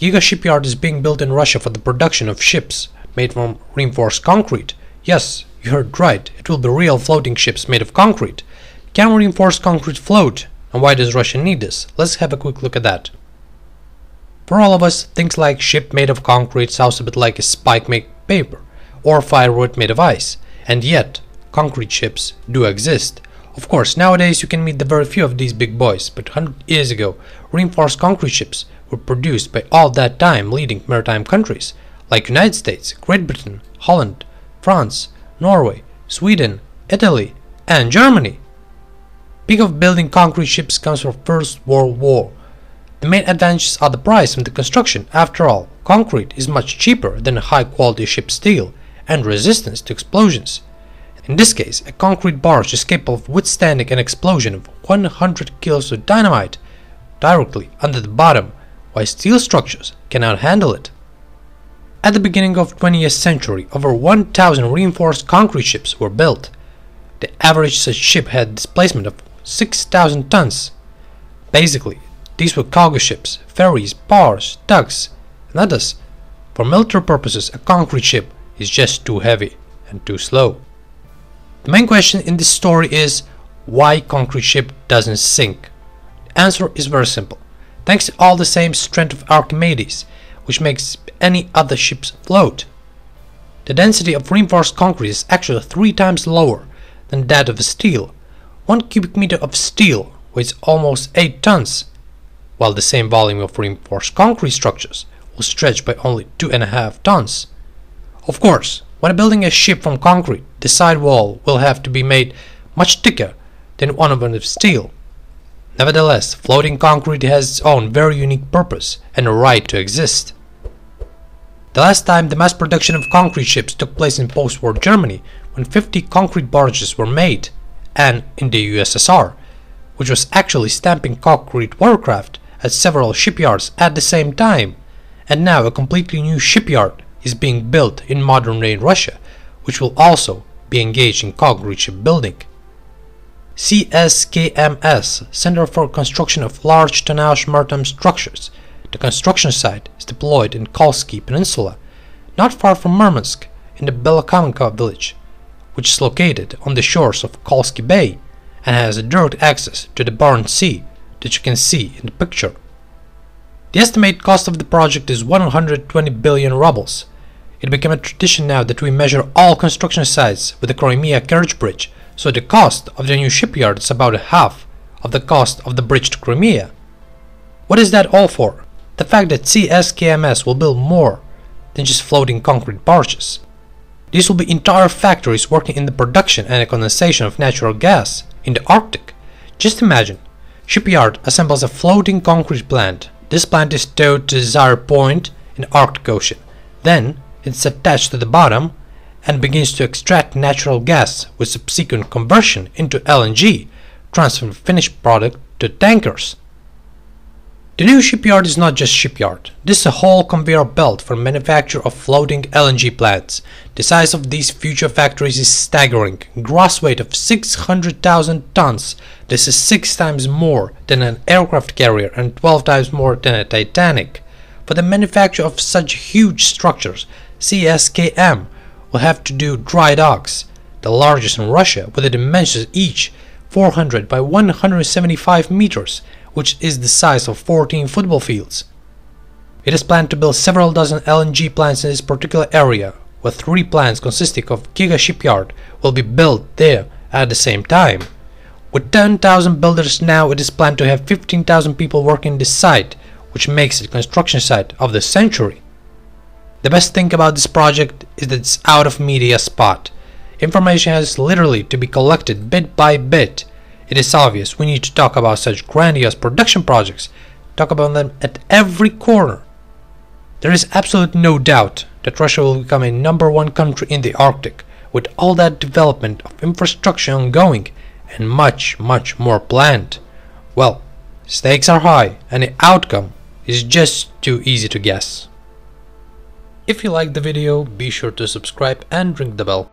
Giga Shipyard is being built in Russia for the production of ships made from reinforced concrete. Yes, you heard right, it will be real floating ships made of concrete. Can reinforced concrete float? And why does Russia need this? Let's have a quick look at that. For all of us, things like ship made of concrete sounds a bit like a spike made paper or firewood made of ice. And yet, concrete ships do exist. Of course, nowadays you can meet the very few of these big boys, but 100 years ago, reinforced concrete ships were produced by all that time leading maritime countries like United States, Great Britain, Holland, France, Norway, Sweden, Italy, and Germany. Peak of building concrete ships comes from First World War. The main advantages are the price and the construction. After all, concrete is much cheaper than high-quality ship steel and resistance to explosions. In this case, a concrete barge is capable of withstanding an explosion of 100 kilos of dynamite directly under the bottom, while steel structures cannot handle it. At the beginning of 20th century, over 1000 reinforced concrete ships were built. The average such ship had displacement of 6000 tons. Basically, these were cargo ships, ferries, bars, tugs, and others. For military purposes, a concrete ship is just too heavy and too slow. The main question in this story is why concrete ship doesn't sink? The answer is very simple. Thanks to all the same strength of Archimedes, which makes any other ships float. The density of reinforced concrete is actually three times lower than that of steel. One cubic meter of steel weighs almost 8 tons, while the same volume of reinforced concrete structures will stretch by only 2.5 tons. Of course, when building a ship from concrete, the side wall will have to be made much thicker than one of steel. Nevertheless, floating concrete has its own very unique purpose and a right to exist. The last time the mass production of concrete ships took place in post-war Germany when 50 concrete barges were made, and in the USSR, which was actually stamping concrete warcraft at several shipyards at the same time, and now a completely new shipyard is being built in modern-day Russia, which will also be engaged in concrete shipbuilding. CSKMS, Center for Construction of Large Tonnage Maritime Structures. The construction site is deployed in Kolsky Peninsula, not far from Murmansk, in the Belokamenka village, which is located on the shores of Kolsky Bay and has a direct access to the Barents Sea that you can see in the picture. The estimated cost of the project is 120 billion rubles. It became a tradition now that we measure all construction sites with the Crimea carriage bridge so the cost of the new shipyard is about half of the cost of the bridge to Crimea. What is that all for? The fact that CSKMS will build more than just floating concrete barges. These will be entire factories working in the production and condensation of natural gas in the Arctic. Just imagine, shipyard assembles a floating concrete plant. This plant is towed to desired point in Arctic Ocean. Then it's attached to the bottom and begins to extract natural gas with subsequent conversion into LNG, transferring finished product to tankers. The new shipyard is not just shipyard, this is a whole conveyor belt for manufacture of floating LNG plants. The size of these future factories is staggering, gross weight of 600,000 tons. This is 6 times more than an aircraft carrier and 12 times more than a Titanic. For the manufacture of such huge structures, CSKM will have to do dry docks, the largest in Russia, with the dimensions each 400 by 175 meters, which is the size of 14 football fields. It is planned to build several dozen LNG plants in this particular area, where three plants consisting of Giga Shipyard will be built there at the same time. With 10,000 builders now, it is planned to have 15,000 people working this site, which makes it construction site of the century. The best thing about this project is that it's out of media spot. Information has literally to be collected bit by bit. It is obvious we need to talk about such grandiose production projects, talk about them at every corner. There is absolutely no doubt that Russia will become a number one country in the Arctic, with all that development of infrastructure ongoing and much, much more planned. Well, stakes are high and the outcome is just too easy to guess. If you liked the video, be sure to subscribe and ring the bell.